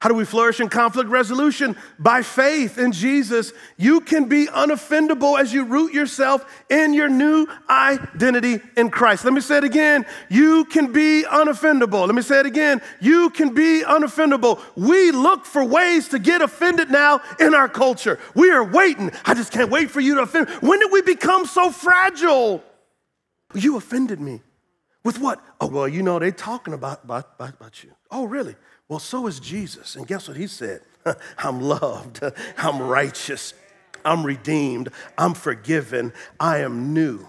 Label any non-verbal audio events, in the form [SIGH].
How do we flourish in conflict resolution? By faith in Jesus. You can be unoffendable as you root yourself in your new identity in Christ. Let me say it again. You can be unoffendable. Let me say it again. You can be unoffendable. We look for ways to get offended now in our culture. We are waiting. I just can't wait for you to offend. When did we become so fragile? You offended me. With what? Oh, well, you know, they're talking about, about, about, you. Oh, really? Well, so is Jesus. And guess what he said? [LAUGHS] I'm loved, [LAUGHS] I'm righteous, I'm redeemed, I'm forgiven, I am new.